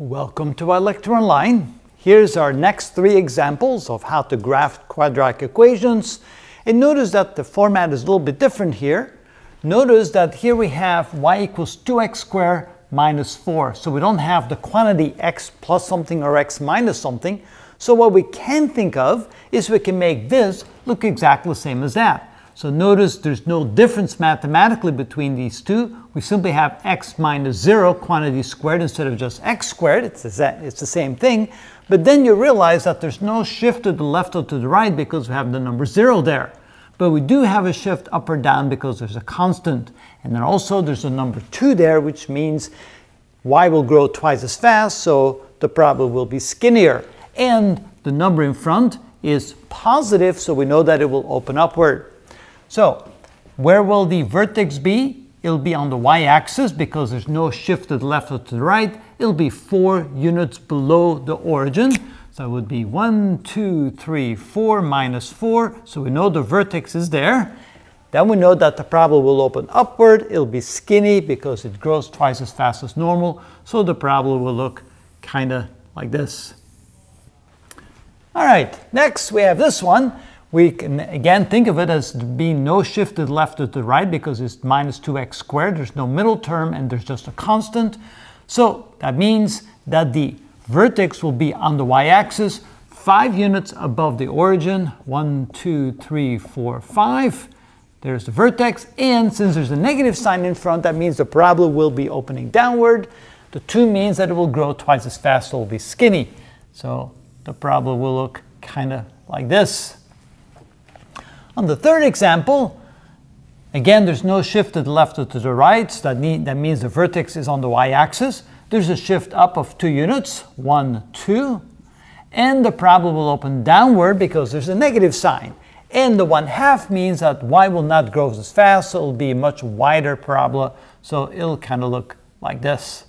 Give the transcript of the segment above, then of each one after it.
Welcome to iLecture Online. Here's our next three examples of how to graph quadratic equations. And notice that the format is a little bit different here. Notice that here we have y equals 2x squared minus 4. So we don't have the quantity x plus something or x minus something. So what we can think of is we can make this look exactly the same as that. So notice there's no difference mathematically between these two. We simply have x minus 0 quantity squared instead of just x squared. It's the, it's the same thing. But then you realize that there's no shift to the left or to the right because we have the number 0 there. But we do have a shift up or down because there's a constant. And then also there's a number 2 there, which means y will grow twice as fast, so the parabola will be skinnier. And the number in front is positive, so we know that it will open upward. So where will the vertex be? It'll be on the y-axis because there's no shift to the left or to the right. It'll be four units below the origin. So it would be one, two, three, 4 minus 4. So we know the vertex is there. Then we know that the parabola will open upward. It'll be skinny because it grows twice as fast as normal. So the parabola will look kind of like this. All right, next we have this one. We can again think of it as being no shift to the left or to the right because it's minus 2x squared. There's no middle term and there's just a constant. So that means that the vertex will be on the y-axis, five units above the origin. One, two, three, four, five. There's the vertex. And since there's a negative sign in front, that means the parabola will be opening downward. The 2 means that it will grow twice as fast, so it will be skinny. So the parabola will look kind of like this. On the third example, again, there's no shift to the left or to the right. So that, need, that means the vertex is on the y-axis. There's a shift up of two units, one, two. And the parabola will open downward because there's a negative sign. And the one half means that y will not grow as fast, so it'll be a much wider parabola. So it'll kind of look like this.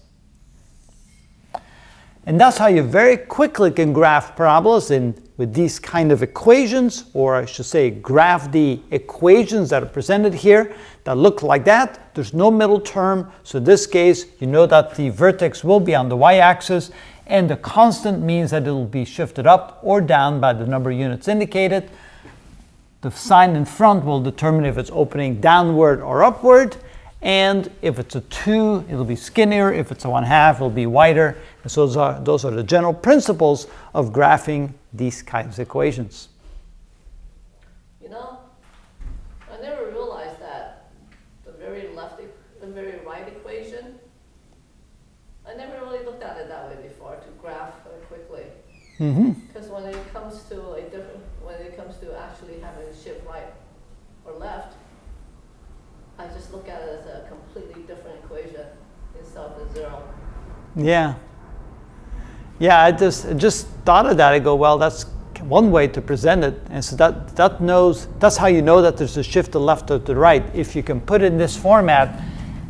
And that's how you very quickly can graph parabolas in with these kind of equations, or I should say graph the equations that are presented here that look like that. There's no middle term, so in this case, you know that the vertex will be on the y-axis, and the constant means that it will be shifted up or down by the number of units indicated. The sign in front will determine if it's opening downward or upward, and if it's a 2, it'll be skinnier. If it's a 1 half, it'll be wider. And so those are, those are the general principles of graphing these kinds of equations. You know, I never realized that the very left, the very right equation, I never really looked at it that way before to graph quickly. Because mm-hmm. when it comes to a different, when it comes to actually having a shift right or left, I just look at it as a completely different equation instead of the zero. Yeah. Yeah, I just I just thought of that. I go, well, that's one way to present it, and so that that knows that's how you know that there's a shift to left or to the right. If you can put it in this format,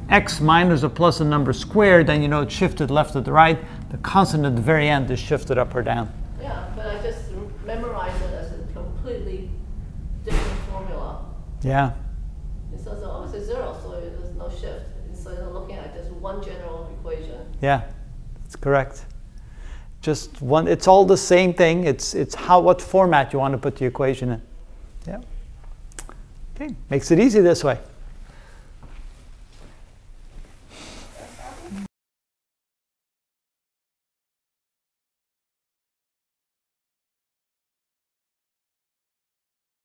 x minus a plus a number squared, then you know it shifted left or the right. The constant at the very end is shifted up or down. Yeah, but I just memorized it as a completely different formula. Yeah. It says, oh, it's a zero, so there's no shift. Instead of looking at just one general equation. Yeah, that's correct just one, it's all the same thing. It's, it's how, what format you want to put the equation in. Yeah. Okay, makes it easy this way.